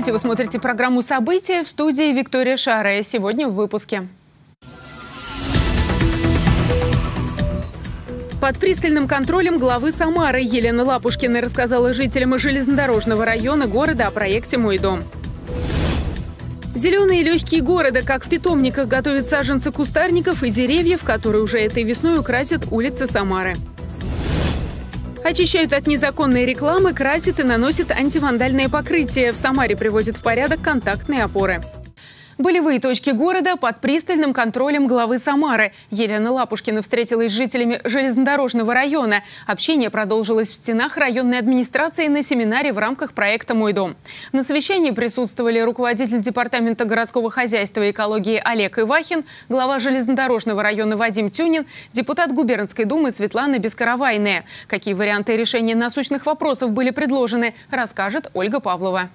Здравствуйте, вы смотрите программу «События» в студии Виктория Шара. Сегодня в выпуске. Под пристальным контролем главы Самары Елены Лапушкиной рассказала жителям железнодорожного района города о проекте «Мой дом». Зеленые легкие города, как в питомниках, готовят саженцы кустарников и деревьев, которые уже этой весной украсят улицы Самары. Очищают от незаконной рекламы, красят и наносят антивандальное покрытие. В Самаре приводят в порядок контактные опоры. Болевые точки города под пристальным контролем главы Самары. Елена Лапушкина встретилась с жителями железнодорожного района. Общение продолжилось в стенах районной администрации на семинаре в рамках проекта «Мой дом». На совещании присутствовали руководитель Департамента городского хозяйства и экологии Олег Ивахин, глава железнодорожного района Вадим Тюнин, депутат губернской думы Светлана Бескаравайная. Какие варианты решения насущных вопросов были предложены, расскажет Ольга Павлова.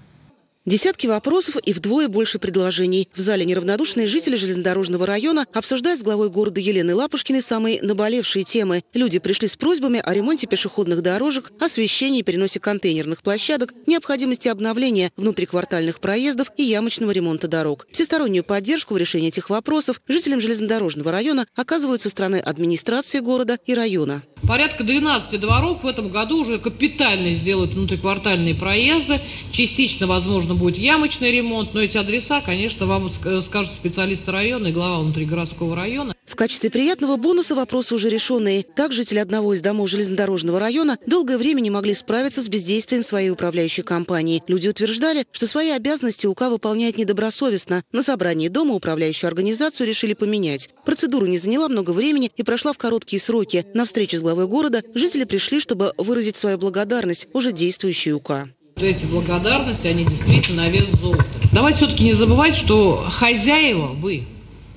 Десятки вопросов и вдвое больше предложений. В зале неравнодушные жители железнодорожного района обсуждают с главой города Еленой Лапушкиной самые наболевшие темы. Люди пришли с просьбами о ремонте пешеходных дорожек, освещении, переносе контейнерных площадок, необходимости обновления внутриквартальных проездов и ямочного ремонта дорог. Всестороннюю поддержку в решении этих вопросов жителям железнодорожного района оказывают со стороны администрации города и района. Порядка 12 дворов в этом году уже капитально сделают внутриквартальные проезды. Частично, возможно, будет ямочный ремонт, но эти адреса, конечно, вам скажут специалисты района и глава внутригородского района. В качестве приятного бонуса вопросы уже решенные. Так жители одного из домов железнодорожного района долгое время не могли справиться с бездействием своей управляющей компании. Люди утверждали, что свои обязанности УК выполняет недобросовестно. На собрании дома управляющую организацию решили поменять. Процедура не заняла много времени и прошла в короткие сроки. На встречу с главой города жители пришли, чтобы выразить свою благодарность уже действующей УК. Эти благодарности, они действительно на вес золота. Давайте все-таки не забывать, что хозяева вы.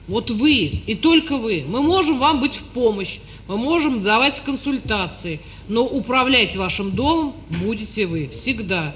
Вот вы и только вы. Мы можем вам быть в помощь, мы можем давать консультации, но управлять вашим домом будете вы всегда.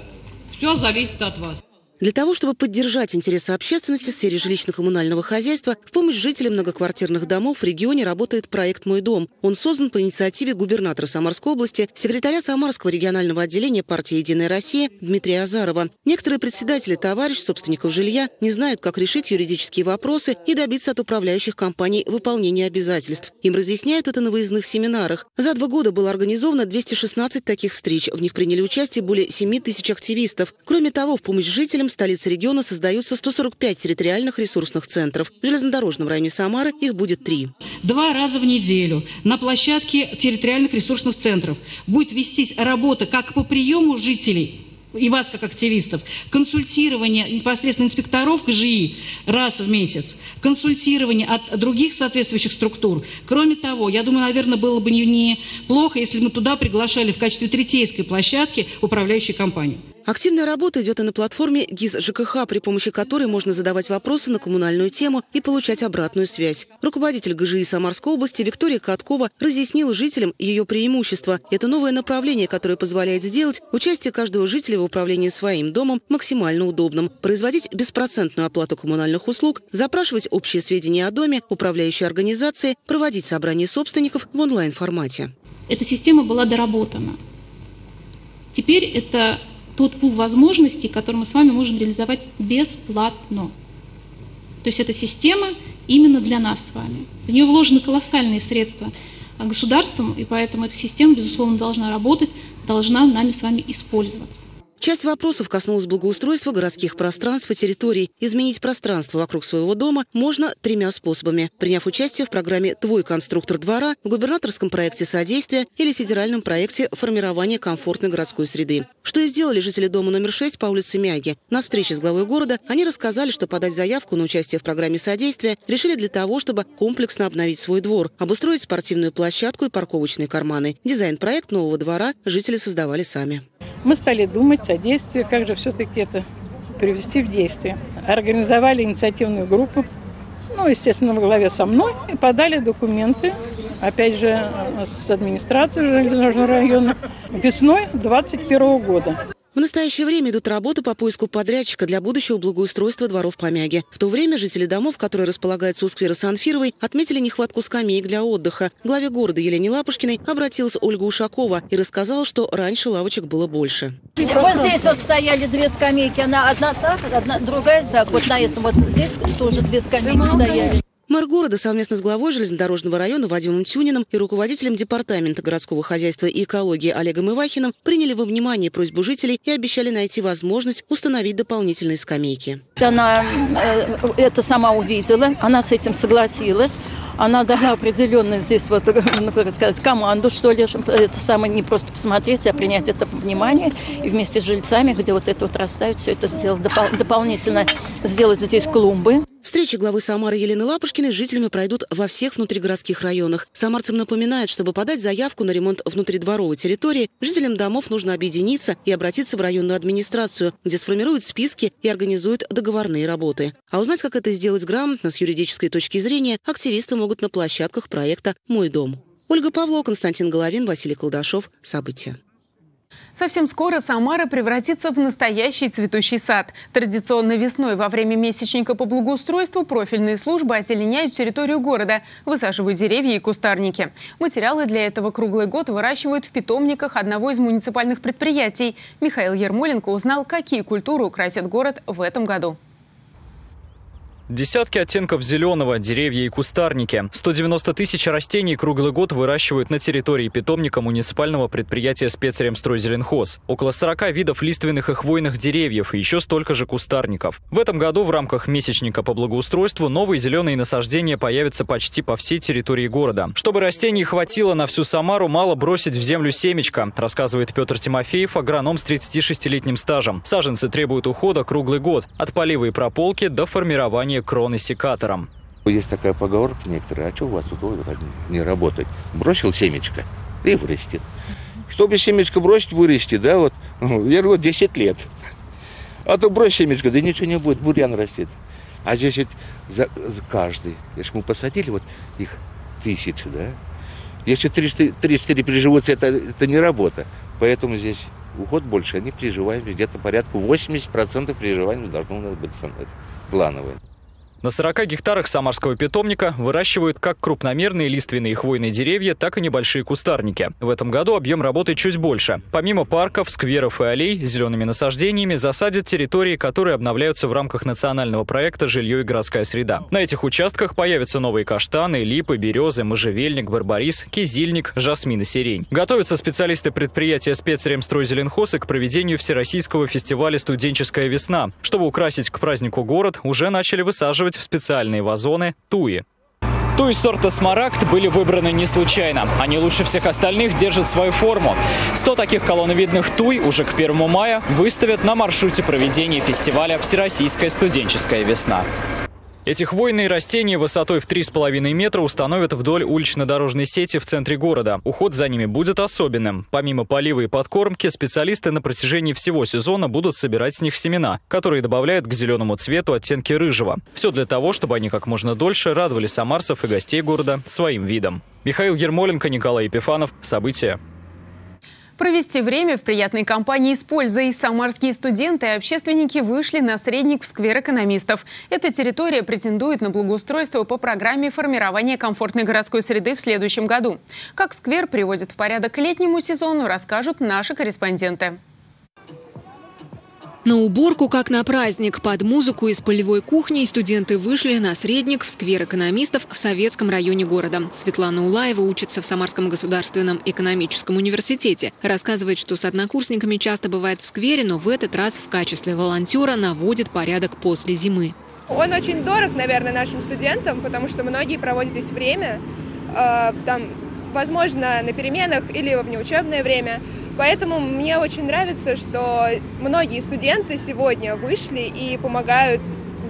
Все зависит от вас. Для того, чтобы поддержать интересы общественности в сфере жилищно-коммунального хозяйства, в помощь жителям многоквартирных домов в регионе работает проект «Мой дом». Он создан по инициативе губернатора Самарской области, секретаря Самарского регионального отделения партии «Единая Россия» Дмитрия Азарова. Некоторые председатели товарищ собственников жилья не знают, как решить юридические вопросы и добиться от управляющих компаний выполнения обязательств. Им разъясняют это на выездных семинарах. За два года было организовано 216 таких встреч. В них приняли участие более 7 тысяч активистов. Кроме того, в помощь жителям столице региона создаются 145 территориальных ресурсных центров. В железнодорожном районе Самары их будет три. Два раза в неделю на площадке территориальных ресурсных центров будет вестись работа как по приему жителей, и вас как активистов, консультирование непосредственно инспекторов КЖИ раз в месяц, консультирование от других соответствующих структур. Кроме того, я думаю, наверное, было бы неплохо, если мы туда приглашали в качестве третейской площадки управляющей компании. Активная работа идет и на платформе ГИС ЖКХ, при помощи которой можно задавать вопросы на коммунальную тему и получать обратную связь. Руководитель ГЖИ Самарской области Виктория Каткова разъяснила жителям ее преимущества. Это новое направление, которое позволяет сделать участие каждого жителя в управлении своим домом максимально удобным, производить беспроцентную оплату коммунальных услуг, запрашивать общие сведения о доме, управляющей организации, проводить собрания собственников в онлайн-формате. Эта система была доработана. Теперь это тот пул возможностей, который мы с вами можем реализовать бесплатно. То есть эта система именно для нас с вами. В нее вложены колоссальные средства государством, и поэтому эта система, безусловно, должна работать, должна нами с вами использоваться. Часть вопросов коснулась благоустройства городских пространств и территорий. Изменить пространство вокруг своего дома можно тремя способами. Приняв участие в программе «Твой конструктор двора», в губернаторском проекте содействия или федеральном проекте формирования комфортной городской среды. Что и сделали жители дома номер 6 по улице Мяги. На встрече с главой города они рассказали, что подать заявку на участие в программе содействия решили для того, чтобы комплексно обновить свой двор, обустроить спортивную площадку и парковочные карманы. Дизайн-проект нового двора жители создавали сами. Мы стали думать о действии, как же все-таки это привести в действие. Организовали инициативную группу, ну, естественно, во главе со мной, и подали документы, опять же, с администрацией железнодорожного района, весной 2021 года. В настоящее время идут работы по поиску подрядчика для будущего благоустройства дворов Помяги. В то время жители домов, которые располагаются у сквера Санфировой, отметили нехватку скамеек для отдыха. Главе города Елене Лапушкиной обратилась Ольга Ушакова и рассказала, что раньше лавочек было больше. Вот здесь вот стояли две скамейки, она одна так, одна другая так. Вот на этом вот здесь тоже две скамейки стояли. Мэр города совместно с главой железнодорожного района Вадимом Тюниным и руководителем Департамента городского хозяйства и экологии Олегом Ивахиным приняли во внимание просьбу жителей и обещали найти возможность установить дополнительные скамейки. Она э, это сама увидела, она с этим согласилась. Она дала определенную здесь вот, ну, как сказать, команду, что ли, это самое не просто посмотреть, а принять это внимание и вместе с жильцами, где вот это вот растают, все это сделать допол- дополнительно, сделать здесь клумбы. Встречи главы Самары Елены Лапушкиной с жителями пройдут во всех внутригородских районах. Самарцам напоминают, чтобы подать заявку на ремонт внутридворовой территории, жителям домов нужно объединиться и обратиться в районную администрацию, где сформируют списки и организуют договорные работы. А узнать, как это сделать грамотно с юридической точки зрения, активисты могут на площадках проекта «Мой дом». Ольга Павлова, Константин Головин, Василий Колдашов. События. Совсем скоро Самара превратится в настоящий цветущий сад. Традиционно весной во время месячника по благоустройству профильные службы озеленяют территорию города, высаживают деревья и кустарники. Материалы для этого круглый год выращивают в питомниках одного из муниципальных предприятий. Михаил Ермоленко узнал, какие культуры украсят город в этом году. Десятки оттенков зеленого, деревья и кустарники. 190 тысяч растений круглый год выращивают на территории питомника муниципального предприятия «Спецремстройзеленхоз». Около 40 видов лиственных и хвойных деревьев и еще столько же кустарников. В этом году в рамках месячника по благоустройству новые зеленые насаждения появятся почти по всей территории города. Чтобы растений хватило на всю Самару, мало бросить в землю семечко, рассказывает Петр Тимофеев, агроном с 36-летним стажем. Саженцы требуют ухода круглый год, от полива и прополки до формирования кроны секатором. Есть такая поговорка некоторые, а что у вас тут не работает? Бросил семечко и вырастет. Чтобы семечко бросить, вырасти, да, вот, я говорю, 10 лет. А то брось семечко, да ничего не будет, бурьян растет. А здесь ведь за, за каждый, если мы посадили вот их тысячи, да, если 300, 300 приживутся, это, это не работа. Поэтому здесь уход больше, они приживают где-то порядка 80% приживания должно быть плановые. На 40 гектарах самарского питомника выращивают как крупномерные лиственные хвойные деревья, так и небольшие кустарники. В этом году объем работы чуть больше. Помимо парков, скверов и аллей, зелеными насаждениями засадят территории, которые обновляются в рамках национального проекта «Жилье и городская среда». На этих участках появятся новые каштаны, липы, березы, можжевельник, барбарис, кизильник, жасмин и сирень. Готовятся специалисты предприятия «Спецремстройзеленхоз» к проведению Всероссийского фестиваля «Студенческая весна». Чтобы украсить к празднику город, уже начали высаживать в специальные вазоны туи. Туи сорта «Смарагд» были выбраны не случайно. Они лучше всех остальных держат свою форму. 100 таких колонновидных туй уже к 1 мая выставят на маршруте проведения фестиваля «Всероссийская студенческая весна». Эти хвойные растения высотой в 3,5 метра установят вдоль улично-дорожной сети в центре города. Уход за ними будет особенным. Помимо полива и подкормки, специалисты на протяжении всего сезона будут собирать с них семена, которые добавляют к зеленому цвету оттенки рыжего. Все для того, чтобы они как можно дольше радовали самарцев и гостей города своим видом. Михаил Ермоленко, Николай Епифанов. События. Провести время в приятной компании с пользой самарские студенты и общественники вышли на средник в сквер экономистов. Эта территория претендует на благоустройство по программе формирования комфортной городской среды в следующем году. Как сквер приводит в порядок летнему сезону, расскажут наши корреспонденты. На уборку, как на праздник, под музыку из полевой кухни студенты вышли на средник в сквер экономистов в Советском районе города. Светлана Улаева учится в Самарском государственном экономическом университете. Рассказывает, что с однокурсниками часто бывает в сквере, но в этот раз в качестве волонтера наводит порядок после зимы. Он очень дорог, наверное, нашим студентам, потому что многие проводят здесь время, э, там, возможно, на переменах или в внеучебное время. Поэтому мне очень нравится, что многие студенты сегодня вышли и помогают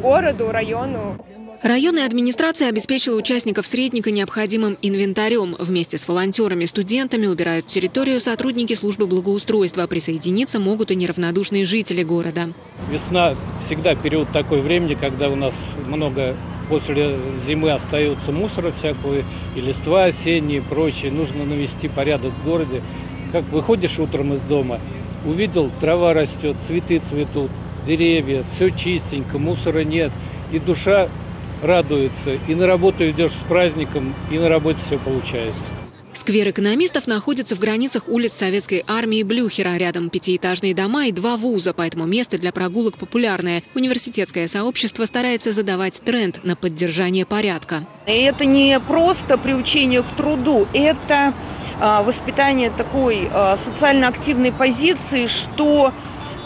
городу, району. Районная администрация обеспечила участников средника необходимым инвентарем. Вместе с волонтерами студентами убирают территорию сотрудники службы благоустройства. Присоединиться могут и неравнодушные жители города. Весна всегда период такой времени, когда у нас много после зимы остается мусора всякого, и листва осенние и прочее. Нужно навести порядок в городе как выходишь утром из дома, увидел, трава растет, цветы цветут, деревья, все чистенько, мусора нет. И душа радуется. И на работу идешь с праздником, и на работе все получается. Сквер экономистов находится в границах улиц Советской армии Блюхера. Рядом пятиэтажные дома и два вуза, поэтому место для прогулок популярное. Университетское сообщество старается задавать тренд на поддержание порядка. Это не просто приучение к труду, это а, воспитание такой а, социально активной позиции, что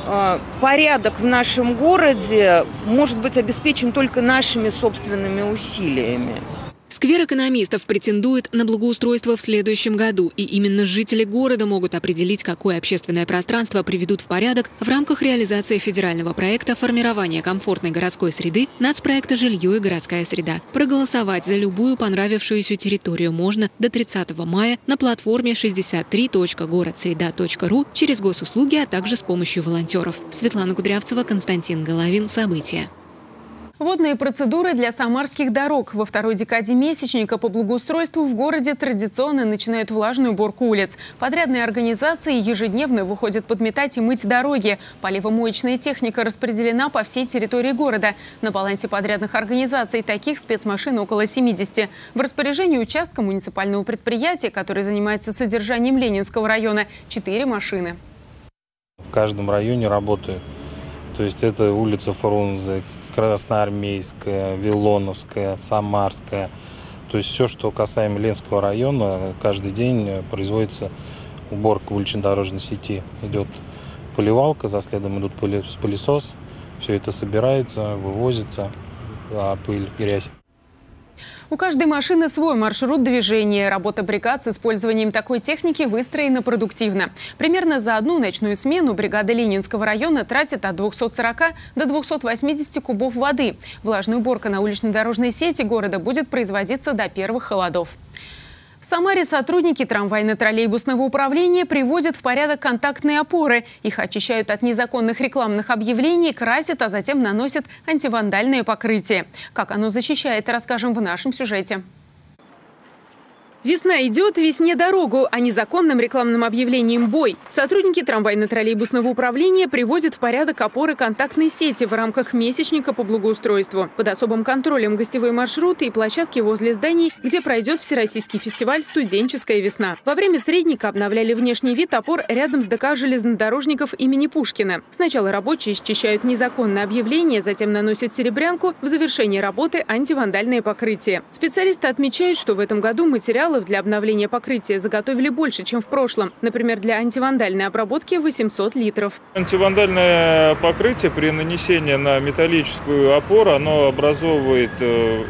а, порядок в нашем городе может быть обеспечен только нашими собственными усилиями. Сквер экономистов претендует на благоустройство в следующем году, и именно жители города могут определить, какое общественное пространство приведут в порядок в рамках реализации федерального проекта формирования комфортной городской среды» нацпроекта «Жилье и городская среда». Проголосовать за любую понравившуюся территорию можно до 30 мая на платформе 63.городсреда.ру через госуслуги, а также с помощью волонтеров. Светлана Кудрявцева, Константин Головин. События. Водные процедуры для самарских дорог. Во второй декаде месячника по благоустройству в городе традиционно начинают влажную уборку улиц. Подрядные организации ежедневно выходят подметать и мыть дороги. Поливомоечная техника распределена по всей территории города. На балансе подрядных организаций таких спецмашин около 70. В распоряжении участка муниципального предприятия, который занимается содержанием Ленинского района, 4 машины. В каждом районе работают. То есть это улица Фрунзе, Красноармейская, Вилоновская, Самарская. То есть все, что касаемо Ленского района, каждый день производится уборка улично-дорожной сети. Идет поливалка, за следом идут пылесос, все это собирается, вывозится, а пыль, грязь. У каждой машины свой маршрут движения. Работа бригад с использованием такой техники выстроена продуктивно. Примерно за одну ночную смену бригада Ленинского района тратит от 240 до 280 кубов воды. Влажная уборка на улично-дорожной сети города будет производиться до первых холодов. В Самаре сотрудники трамвайно-троллейбусного управления приводят в порядок контактные опоры. Их очищают от незаконных рекламных объявлений, красят, а затем наносят антивандальное покрытие. Как оно защищает, расскажем в нашем сюжете. Весна идет, весне дорогу, а незаконным рекламным объявлением «Бой». Сотрудники трамвайно-троллейбусного управления привозят в порядок опоры контактной сети в рамках месячника по благоустройству. Под особым контролем гостевые маршруты и площадки возле зданий, где пройдет Всероссийский фестиваль «Студенческая весна». Во время средника обновляли внешний вид опор рядом с ДК железнодорожников имени Пушкина. Сначала рабочие счищают незаконное объявление, затем наносят серебрянку, в завершении работы антивандальное покрытие. Специалисты отмечают, что в этом году материалы материалов для обновления покрытия заготовили больше, чем в прошлом. Например, для антивандальной обработки 800 литров. Антивандальное покрытие при нанесении на металлическую опору, оно образовывает э,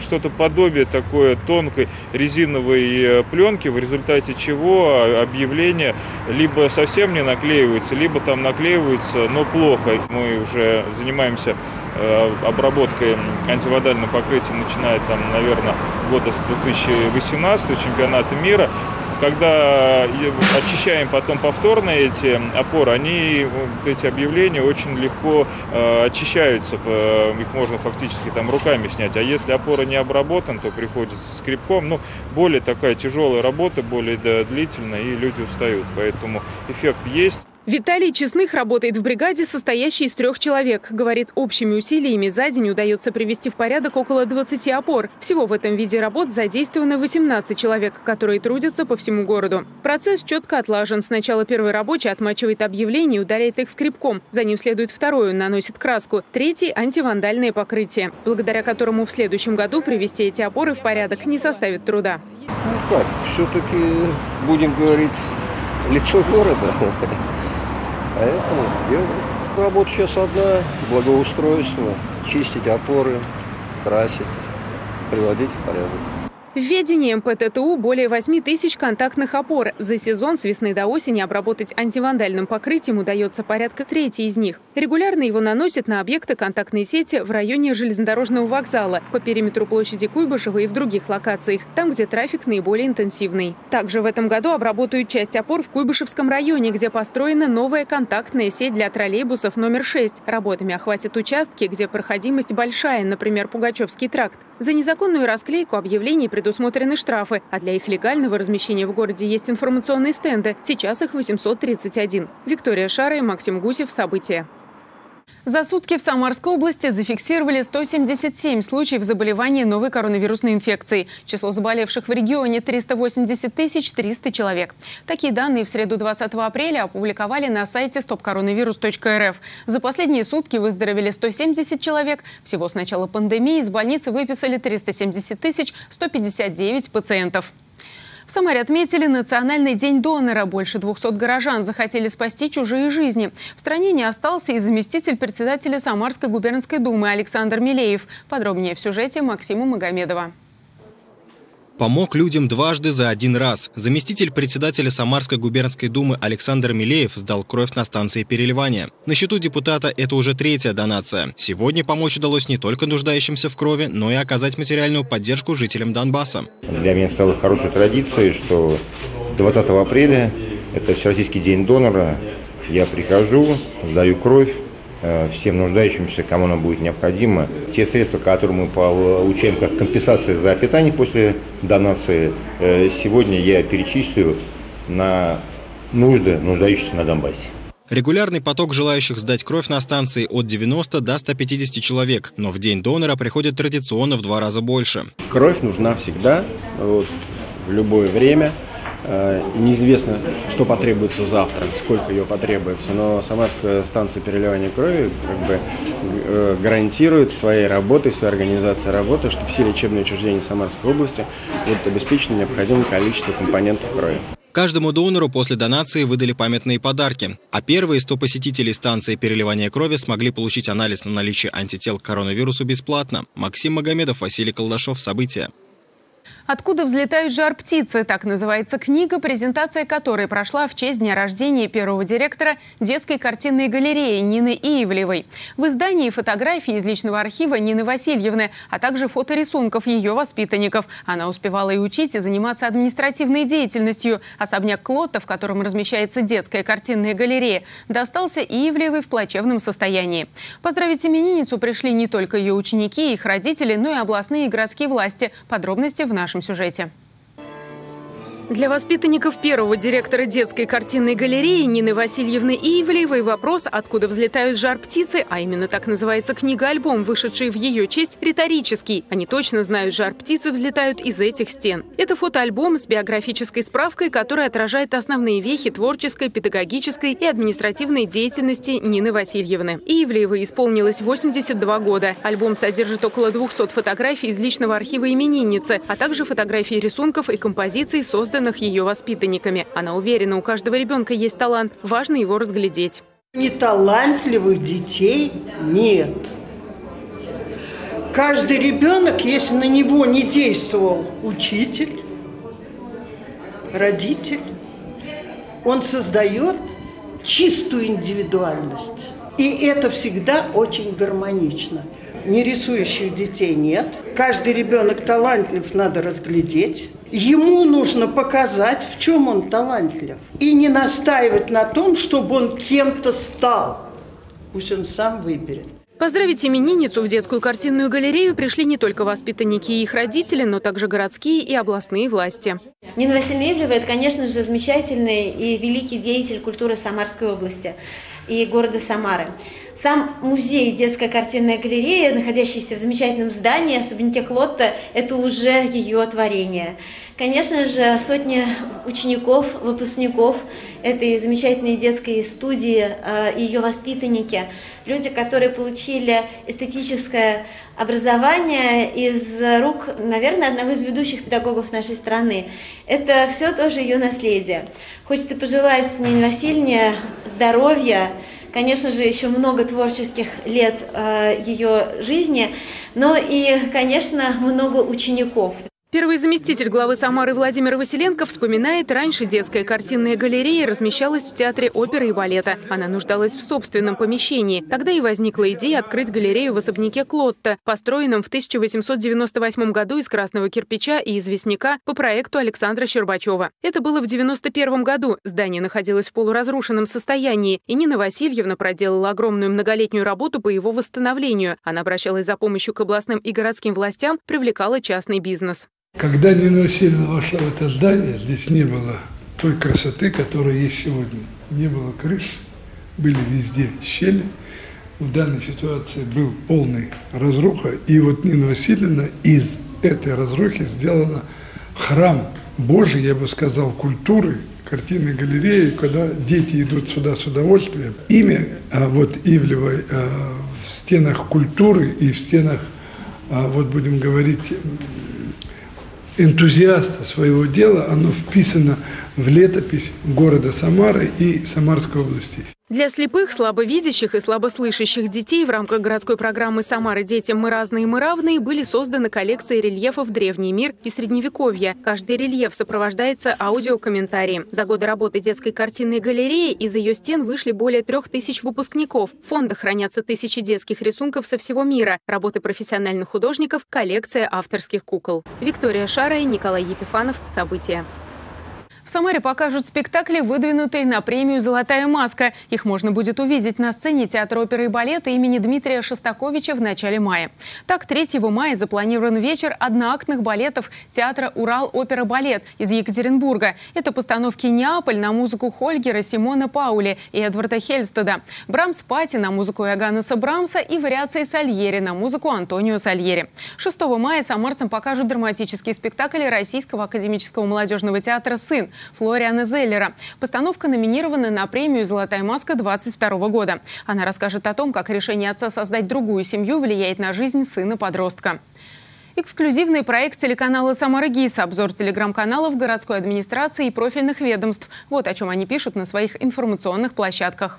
что-то подобие такой тонкой резиновой э, пленки, в результате чего объявление либо совсем не наклеивается, либо там наклеивается, но плохо. Мы уже занимаемся э, обработкой антиводальным покрытием, начиная там, наверное, года с 2018 чемпионата мира когда очищаем потом повторно эти опоры, они, вот эти объявления очень легко э, очищаются, э, их можно фактически там руками снять. А если опора не обработан, то приходится скребком. Ну, более такая тяжелая работа, более да, длительная, и люди устают. Поэтому эффект есть. Виталий Честных работает в бригаде, состоящей из трех человек. Говорит, общими усилиями за день удается привести в порядок около 20 опор. Всего в этом виде работ задействовано 18 человек, которые трудятся по всему городу. Процесс четко отлажен. Сначала первый рабочий отмачивает объявление и удаляет их скребком. За ним следует второй, наносит краску. Третий – антивандальное покрытие, благодаря которому в следующем году привести эти опоры в порядок не составит труда. Ну как, все-таки будем говорить лицо города. Поэтому делаем. Работа сейчас одна, благоустройство, чистить опоры, красить, приводить в порядок. Введение МПТТУ более 8 тысяч контактных опор. За сезон с весны до осени обработать антивандальным покрытием удается порядка трети из них. Регулярно его наносят на объекты контактной сети в районе железнодорожного вокзала, по периметру площади Куйбышева и в других локациях, там, где трафик наиболее интенсивный. Также в этом году обработают часть опор в Куйбышевском районе, где построена новая контактная сеть для троллейбусов номер 6. Работами охватят участки, где проходимость большая, например, Пугачевский тракт. За незаконную расклейку объявлений предупреждают предусмотрены штрафы, а для их легального размещения в городе есть информационные стенды. Сейчас их 831. Виктория Шара и Максим Гусев. События. За сутки в Самарской области зафиксировали 177 случаев заболевания новой коронавирусной инфекцией. Число заболевших в регионе 380 тысяч 300 человек. Такие данные в среду 20 апреля опубликовали на сайте stopcoronavirus.rf. За последние сутки выздоровели 170 человек. Всего с начала пандемии из больницы выписали 370 тысяч 159 пациентов. В Самаре отметили Национальный день донора. Больше 200 горожан захотели спасти чужие жизни. В стране не остался и заместитель председателя Самарской губернской думы Александр Милеев. Подробнее в сюжете Максима Магомедова. Помог людям дважды за один раз. Заместитель председателя Самарской губернской думы Александр Милеев сдал кровь на станции переливания. На счету депутата это уже третья донация. Сегодня помочь удалось не только нуждающимся в крови, но и оказать материальную поддержку жителям Донбасса. Для меня стало хорошей традицией, что 20 апреля, это Всероссийский день донора, я прихожу, сдаю кровь, всем нуждающимся, кому она будет необходима. Те средства, которые мы получаем как компенсация за питание после донации, э, сегодня я перечислю на нужды нуждающихся на Донбассе. Регулярный поток желающих сдать кровь на станции от 90 до 150 человек, но в день донора приходит традиционно в два раза больше. Кровь нужна всегда, вот, в любое время – Э, неизвестно, что потребуется завтра, сколько ее потребуется, но Самарская станция переливания крови как бы э, гарантирует своей работой, своей организацией работы, что все лечебные учреждения Самарской области будут обеспечены необходимым количеством компонентов крови. Каждому донору после донации выдали памятные подарки. А первые 100 посетителей станции переливания крови смогли получить анализ на наличие антител к коронавирусу бесплатно. Максим Магомедов, Василий Колдашов. События. «Откуда взлетают жар-птицы» – так называется книга, презентация которой прошла в честь дня рождения первого директора детской картинной галереи Нины Иевлевой. В издании фотографии из личного архива Нины Васильевны, а также фоторисунков ее воспитанников. Она успевала и учить, и заниматься административной деятельностью. Особняк Клотта, в котором размещается детская картинная галерея, достался Иевлевой в плачевном состоянии. Поздравить именинницу пришли не только ее ученики и их родители, но и областные и городские власти. Подробности в нашем сюжете. Для воспитанников первого директора детской картинной галереи Нины Васильевны Ивлеевой вопрос, откуда взлетают жар-птицы, а именно так называется книга-альбом, вышедший в ее честь, риторический. Они точно знают, жар-птицы взлетают из этих стен. Это фотоальбом с биографической справкой, которая отражает основные вехи творческой, педагогической и административной деятельности Нины Васильевны. Ивлеевой исполнилось 82 года. Альбом содержит около 200 фотографий из личного архива именинницы, а также фотографии рисунков и композиций, созданных созданных ее воспитанниками. Она уверена, у каждого ребенка есть талант, важно его разглядеть. Неталантливых детей нет. Каждый ребенок, если на него не действовал учитель, родитель, он создает чистую индивидуальность. И это всегда очень гармонично. Нерисующих детей нет. Каждый ребенок талантлив, надо разглядеть. Ему нужно показать, в чем он талантлив. И не настаивать на том, чтобы он кем-то стал. Пусть он сам выберет. Поздравить именинницу в детскую картинную галерею пришли не только воспитанники и их родители, но также городские и областные власти. Нина Васильевна Ивлева – это, конечно же, замечательный и великий деятель культуры Самарской области и города Самары. Сам музей «Детская картинная галерея», находящийся в замечательном здании, особняке Клотта, это уже ее творение. Конечно же, сотни учеников, выпускников этой замечательной детской студии а, и ее воспитанники, люди, которые получили эстетическое образование из рук, наверное, одного из ведущих педагогов нашей страны. Это все тоже ее наследие. Хочется пожелать Нине Васильевне здоровья, конечно же, еще много творческих лет э, ее жизни, но и, конечно, много учеников. Первый заместитель главы Самары Владимир Василенко вспоминает, раньше детская картинная галерея размещалась в Театре оперы и балета. Она нуждалась в собственном помещении. Тогда и возникла идея открыть галерею в особняке Клотта, построенном в 1898 году из красного кирпича и известняка по проекту Александра Щербачева. Это было в 91 году. Здание находилось в полуразрушенном состоянии, и Нина Васильевна проделала огромную многолетнюю работу по его восстановлению. Она обращалась за помощью к областным и городским властям, привлекала частный бизнес. Когда Нина Васильевна вошла в это здание, здесь не было той красоты, которая есть сегодня. Не было крыш, были везде щели. В данной ситуации был полный разруха. И вот Нина Васильевна из этой разрухи сделана храм Божий, я бы сказал, культуры, картины галереи, когда дети идут сюда с удовольствием. Имя а, вот Ивлевой а, в стенах культуры и в стенах, а, вот будем говорить, энтузиаста своего дела, оно вписано в летопись города Самары и Самарской области. Для слепых, слабовидящих и слабослышащих детей в рамках городской программы «Самары детям мы разные, мы равные» были созданы коллекции рельефов «Древний мир» и «Средневековье». Каждый рельеф сопровождается аудиокомментарием. За годы работы детской картинной галереи из ее стен вышли более трех тысяч выпускников. В фондах хранятся тысячи детских рисунков со всего мира, работы профессиональных художников, коллекция авторских кукол. Виктория Шара и Николай Епифанов. События. В Самаре покажут спектакли, выдвинутые на премию «Золотая маска». Их можно будет увидеть на сцене Театра оперы и балета имени Дмитрия Шостаковича в начале мая. Так, 3 мая запланирован вечер одноактных балетов Театра «Урал-опера-балет» из Екатеринбурга. Это постановки «Неаполь» на музыку Хольгера, Симона Паули и Эдварда Хельстеда, «Брамс Пати» на музыку Иоганнеса Брамса и вариации Сальери на музыку Антонио Сальери. 6 мая самарцам покажут драматические спектакли Российского академического молодежного театра «Сын», Флориана Зеллера. Постановка номинирована на премию «Золотая маска-22 года». Она расскажет о том, как решение отца создать другую семью влияет на жизнь сына-подростка. Эксклюзивный проект телеканала «Самара ГИС» – обзор телеграм-каналов городской администрации и профильных ведомств. Вот о чем они пишут на своих информационных площадках.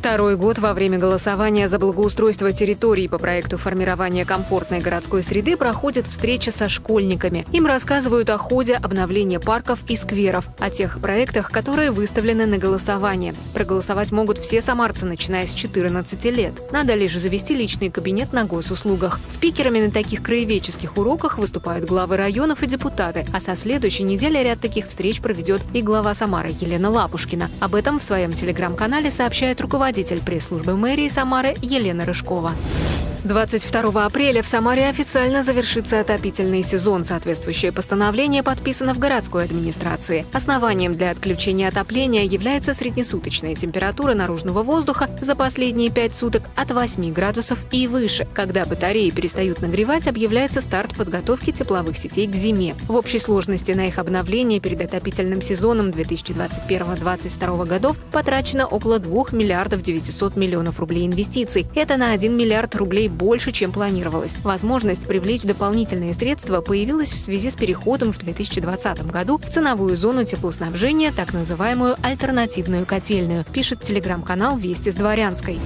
Второй год во время голосования за благоустройство территорий по проекту формирования комфортной городской среды проходит встреча со школьниками. Им рассказывают о ходе обновления парков и скверов, о тех проектах, которые выставлены на голосование. Проголосовать могут все самарцы, начиная с 14 лет. Надо лишь завести личный кабинет на госуслугах. Спикерами на таких краеведческих уроках выступают главы районов и депутаты, а со следующей недели ряд таких встреч проведет и глава Самары Елена Лапушкина. Об этом в своем телеграм-канале сообщает руководитель руководитель пресс-службы мэрии Самары Елена Рыжкова. 22 апреля в Самаре официально завершится отопительный сезон. Соответствующее постановление подписано в городской администрации. Основанием для отключения отопления является среднесуточная температура наружного воздуха за последние пять суток от 8 градусов и выше. Когда батареи перестают нагревать, объявляется старт подготовки тепловых сетей к зиме. В общей сложности на их обновление перед отопительным сезоном 2021-2022 годов потрачено около 2 миллиардов 900 миллионов рублей инвестиций. Это на 1 миллиард рублей больше, чем планировалось. Возможность привлечь дополнительные средства появилась в связи с переходом в 2020 году в ценовую зону теплоснабжения, так называемую альтернативную котельную, пишет телеграм-канал «Вести с Дворянской».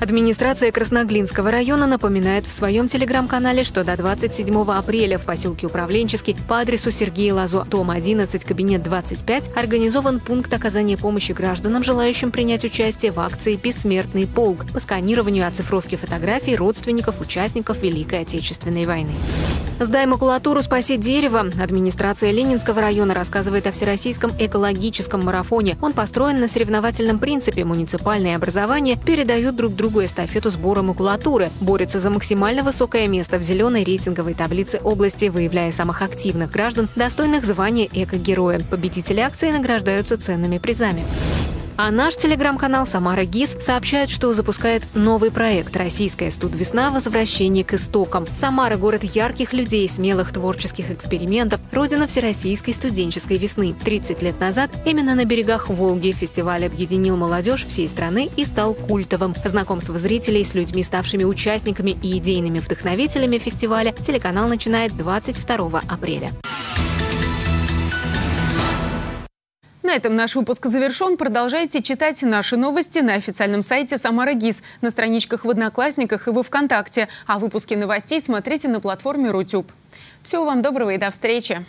Администрация Красноглинского района напоминает в своем телеграм-канале, что до 27 апреля в поселке Управленческий по адресу Сергея Лазо, дом 11, кабинет 25, организован пункт оказания помощи гражданам, желающим принять участие в акции «Бессмертный полк» по сканированию и оцифровке фотографий родственников участников Великой Отечественной войны. «Сдай макулатуру, спаси дерево». Администрация Ленинского района рассказывает о всероссийском экологическом марафоне. Он построен на соревновательном принципе. Муниципальные образования передают друг другу эстафету сбора макулатуры, борются за максимально высокое место в зеленой рейтинговой таблице области, выявляя самых активных граждан, достойных звания эко-героя. Победители акции награждаются ценными призами. А наш телеграм-канал «Самара ГИС» сообщает, что запускает новый проект «Российская студвесна. Возвращение к истокам». Самара – город ярких людей, смелых творческих экспериментов, родина Всероссийской студенческой весны. 30 лет назад именно на берегах Волги фестиваль объединил молодежь всей страны и стал культовым. Знакомство зрителей с людьми, ставшими участниками и идейными вдохновителями фестиваля, телеканал начинает 22 апреля. На этом наш выпуск завершен. Продолжайте читать наши новости на официальном сайте Самара ГИС, на страничках в Одноклассниках и во Вконтакте. А выпуски новостей смотрите на платформе Рутюб. Всего вам доброго и до встречи!